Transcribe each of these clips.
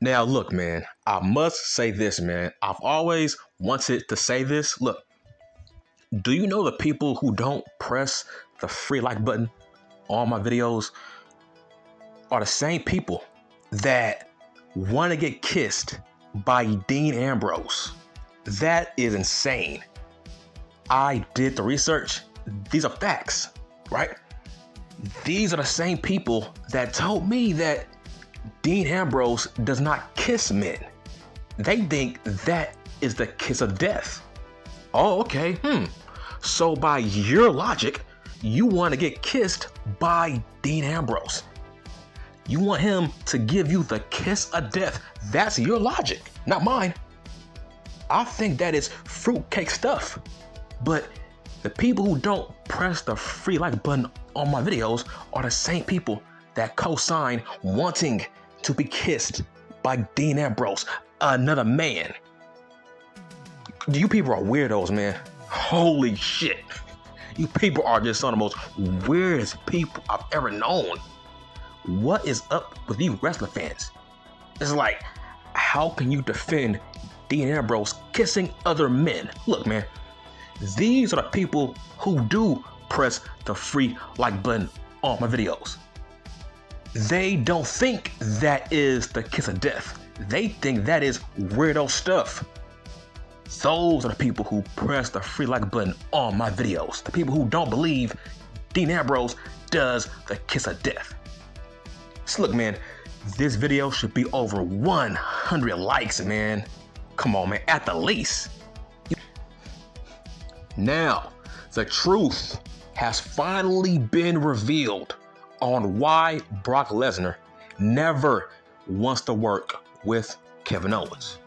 Now, look, man, I must say this, man. I've always wanted to say this. Look, do you know the people who don't press the free like button on my videos are the same people that want to get kissed by Dean Ambrose? That is insane. I did the research. These are facts, right? These are the same people that told me that Dean Ambrose does not kiss men. They think that is the kiss of death. Oh, okay. Hmm. So by your logic, you want to get kissed by Dean Ambrose. You want him to give you the kiss of death. That's your logic, not mine. I think that is fruitcake stuff. But the people who don't press the free like button on my videos are the same people that co-sign wanting to be kissed by Dean Ambrose, another man. You people are weirdos, man. Holy shit. You people are just some of the most weirdest people I've ever known. What is up with you wrestling fans? It's like, how can you defend Dean Ambrose kissing other men? Look, man, these are the people who do press the free like button on my videos. They don't think that is the kiss of death. They think that is weirdo stuff. Those are the people who press the free like button on my videos. The people who don't believe Dean Ambrose does the kiss of death. So look, man, this video should be over 100 likes, man. Come on, man, at the least. Now, the truth has finally been revealed on why Brock Lesnar never wants to work with Kevin Owens.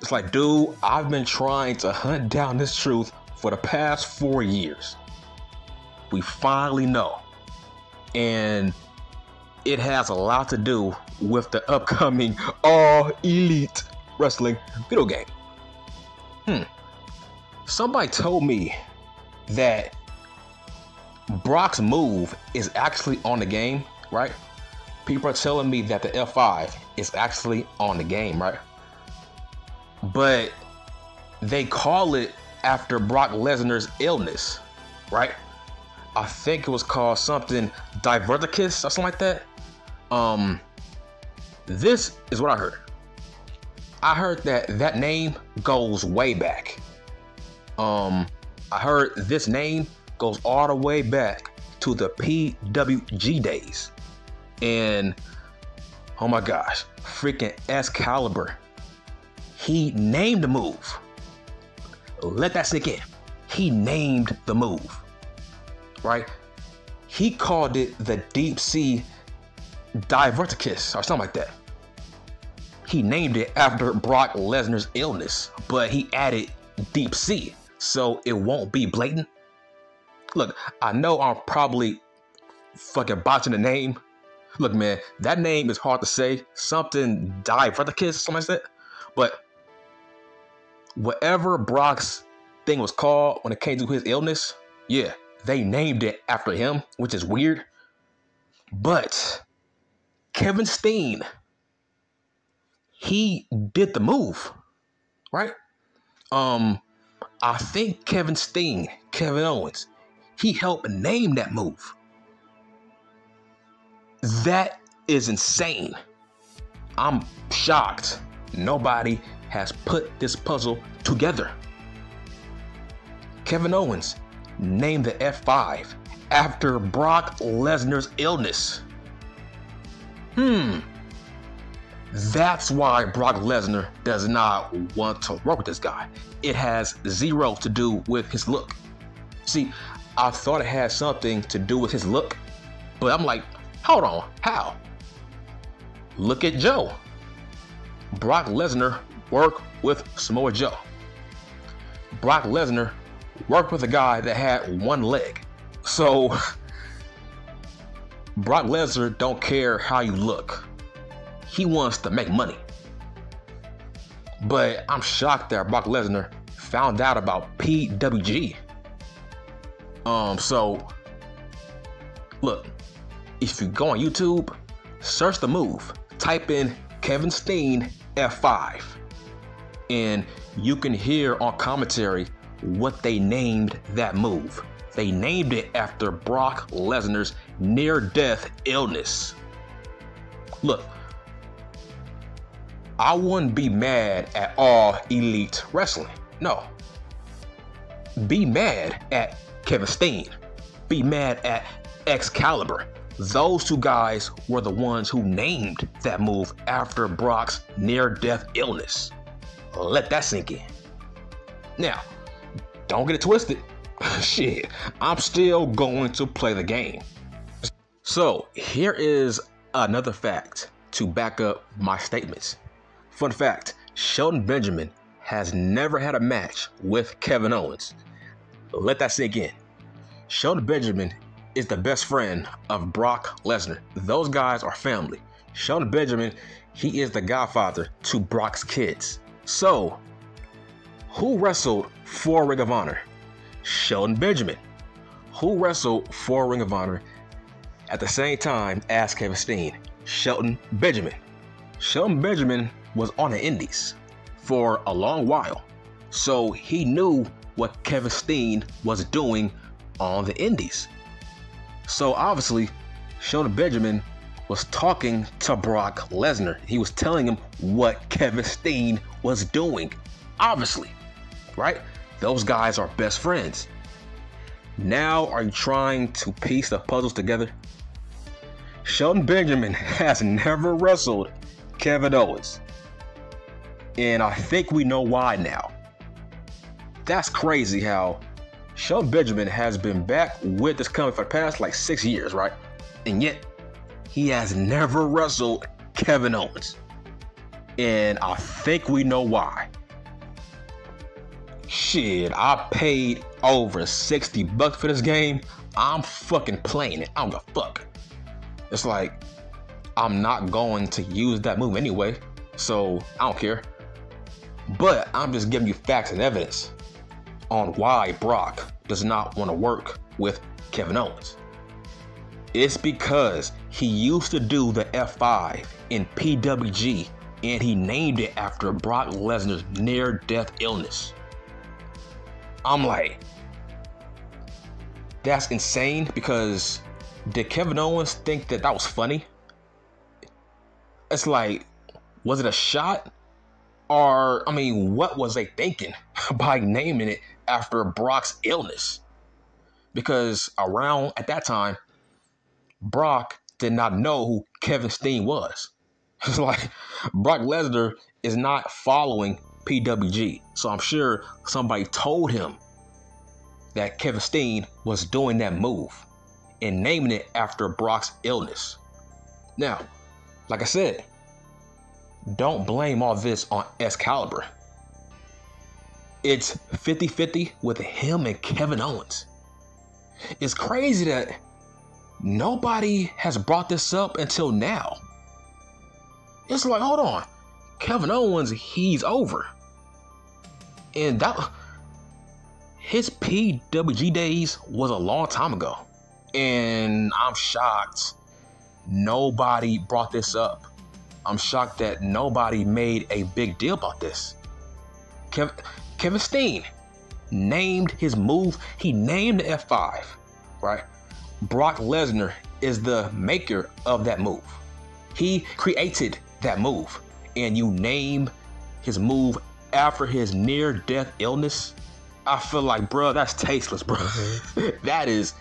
It's like, dude, I've been trying to hunt down this truth for the past four years. We finally know. And it has a lot to do with the upcoming All Elite Wrestling video game. Hmm. Somebody told me that Brock's move is actually on the game, right? People are telling me that the F5 is actually on the game, right? But they call it after Brock Lesnar's illness, right? I think it was called something Diverticus or something like that. Um, this is what I heard. I heard that that name goes way back. Um, I heard this name goes all the way back to the PWG days. And oh my gosh, freaking Excalibur. He named the move. Let that sink in. He named the move. Right? He called it the deep sea diverticus or something like that. He named it after Brock Lesnar's illness, but he added deep sea so it won't be blatant. Look, I know I'm probably fucking botching the name. Look, man, that name is hard to say. Something diverticus, something like that. But whatever Brock's thing was called when it came to his illness, yeah, they named it after him, which is weird. But Kevin Steen, he did the move, right? Um, I think Kevin Steen, Kevin Owens, he helped name that move. That is insane. I'm shocked. Nobody has put this puzzle together. Kevin Owens named the F5 after Brock Lesnar's illness. Hmm. That's why Brock Lesnar does not want to work with this guy. It has zero to do with his look. See, I thought it had something to do with his look, but I'm like, hold on, how? Look at Joe. Brock Lesnar worked with Samoa Joe. Brock Lesnar worked with a guy that had one leg. So Brock Lesnar don't care how you look. He wants to make money. But I'm shocked that Brock Lesnar found out about PWG. Um, so look, if you go on YouTube, search the move, type in Kevin Steen F5. And you can hear on commentary what they named that move. They named it after Brock Lesnar's near death illness. Look, I wouldn't be mad at all elite wrestling. No. Be mad at Kevin Steen. Be mad at Excalibur. Those two guys were the ones who named that move after Brock's near death illness. Let that sink in. Now, don't get it twisted. Shit, I'm still going to play the game. So, here is another fact to back up my statements. Fun fact Shelton Benjamin has never had a match with Kevin Owens. Let that sink in. Shelton Benjamin is the best friend of Brock Lesnar. Those guys are family. Shelton Benjamin, he is the godfather to Brock's kids. So, who wrestled for Ring of Honor? Shelton Benjamin. Who wrestled for Ring of Honor at the same time as Kevin Steen? Shelton Benjamin. Shelton Benjamin was on the Indies for a long while. So he knew what Kevin Steen was doing on the Indies. So obviously, Shelton Benjamin was talking to Brock Lesnar. He was telling him what Kevin Steen was doing. Obviously, right? Those guys are best friends. Now, are you trying to piece the puzzles together? Shelton Benjamin has never wrestled Kevin Owens. And I think we know why now. That's crazy how Shelton Benjamin has been back with this company for the past like six years, right? And yet, he has never wrestled Kevin Owens. And I think we know why. Shit, I paid over 60 bucks for this game. I'm fucking playing it. I don't give a fuck. It's like, I'm not going to use that move anyway. So I don't care. But I'm just giving you facts and evidence on why Brock does not want to work with Kevin Owens. It's because he used to do the F5 in PWG and he named it after Brock Lesnar's near death illness. I'm like, that's insane because did Kevin Owens think that that was funny? It's like, was it a shot? Or, I mean, what was they thinking by naming it after Brock's illness? Because around at that time, Brock did not know who Kevin Steen was. It's like Brock Lesnar is not following PWG. So I'm sure somebody told him that Kevin Steen was doing that move and naming it after Brock's illness. Now, like I said, don't blame all this on Excalibur. It's 50 50 with him and Kevin Owens. It's crazy that nobody has brought this up until now. It's like, hold on. Kevin Owens, he's over. And that his PWG days was a long time ago. And I'm shocked nobody brought this up. I'm shocked that nobody made a big deal about this. Kevin, Kevin Steen named his move, he named the F5, right? Brock Lesnar is the maker of that move. He created that move, and you name his move after his near death illness. I feel like, bro, that's tasteless, bro. That is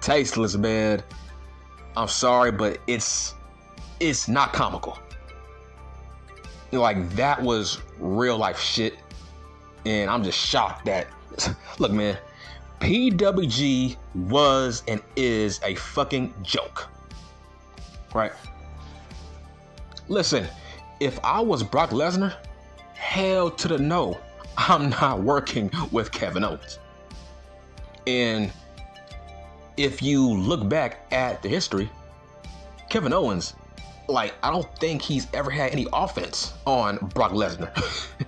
tasteless, man. I'm sorry, but it's it's not comical like that was real life shit. And I'm just shocked that look, man, PWG was and is a fucking joke. Right? Listen, if I was Brock Lesnar, hell to the no, I'm not working with Kevin Owens. And if you look back at the history, Kevin Owens like I don't think he's ever had any offense on Brock Lesnar.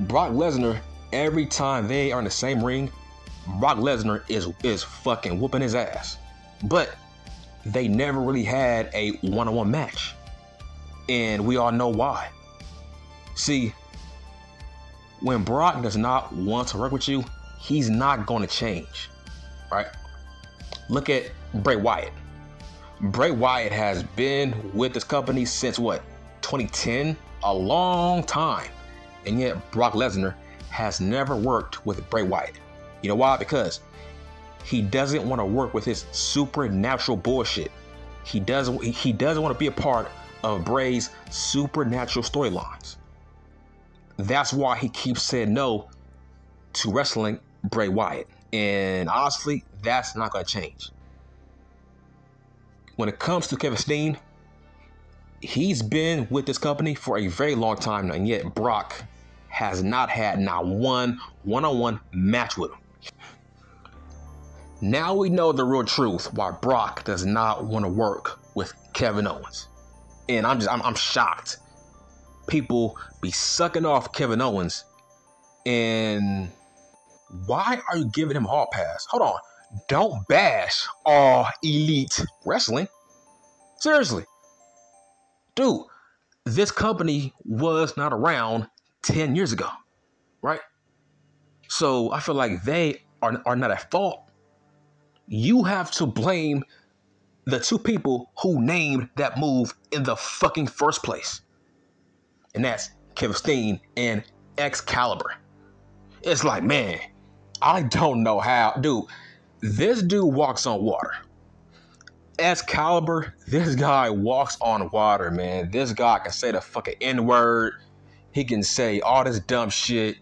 Brock Lesnar, every time they are in the same ring, Brock Lesnar is is fucking whooping his ass. But they never really had a one-on-one match. And we all know why. See, when Brock does not want to work with you, he's not going to change, right? Look at Bray Wyatt. Bray Wyatt has been with this company since what, 2010? A long time. And yet, Brock Lesnar has never worked with Bray Wyatt. You know why? Because he doesn't want to work with his supernatural bullshit. He doesn't he doesn't want to be a part of Bray's supernatural storylines. That's why he keeps saying no to wrestling Bray Wyatt. And honestly, that's not going to change. When it comes to Kevin Steen, he's been with this company for a very long time now, and yet Brock has not had not one one-on-one match with him. Now we know the real truth why Brock does not want to work with Kevin Owens. And I'm just I'm, I'm shocked. People be sucking off Kevin Owens and why are you giving him a hall pass? Hold on. Don't bash all elite wrestling. Seriously. Dude, this company was not around 10 years ago, right? So I feel like they are, are not at fault you have to blame the two people who named that move in the fucking first place. And that's Kevin Steen and Excalibur. It's like, man, I don't know how. Dude, this dude walks on water. Excalibur, this guy walks on water, man. This guy can say the fucking N word. He can say all this dumb shit.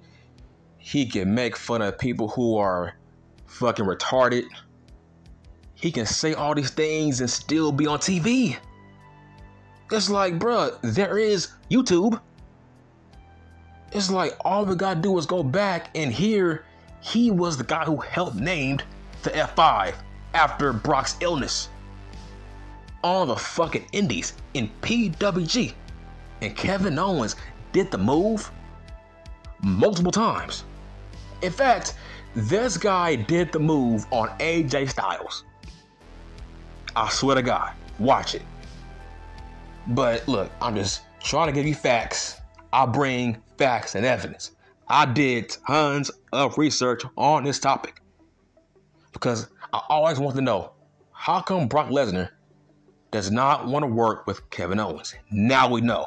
He can make fun of people who are fucking retarded he can say all these things and still be on TV. It's like, bruh, there is YouTube. It's like all we gotta do is go back and hear he was the guy who helped named the F5 after Brock's illness. All the fucking indies in PWG. And Kevin Owens did the move multiple times. In fact, this guy did the move on AJ Styles. I swear to God, watch it. But look, I'm just trying to give you facts. I bring facts and evidence. I did tons of research on this topic because I always want to know how come Brock Lesnar does not want to work with Kevin Owens. Now we know.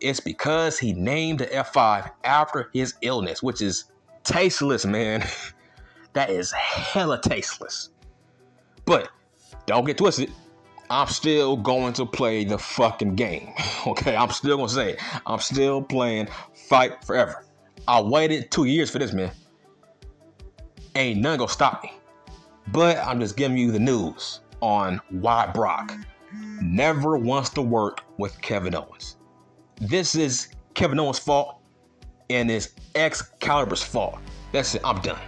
It's because he named the F5 after his illness, which is tasteless, man. that is hella tasteless. But don't get twisted. I'm still going to play the fucking game. Okay, I'm still gonna say it. I'm still playing Fight Forever. I waited two years for this, man. Ain't none gonna stop me. But I'm just giving you the news on why Brock never wants to work with Kevin Owens. This is Kevin Owens' fault and it's Excalibur's fault. That's it. I'm done.